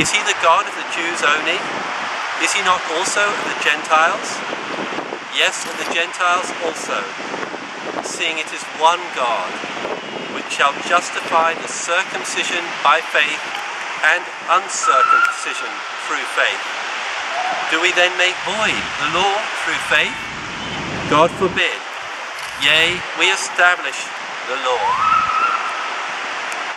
Is he the God of the Jews only? Is he not also of the Gentiles? Yes, of the Gentiles also, seeing it is one God, which shall justify the circumcision by faith and uncircumcision through faith. Do we then make void the law through faith? God forbid. Yea, we establish the law.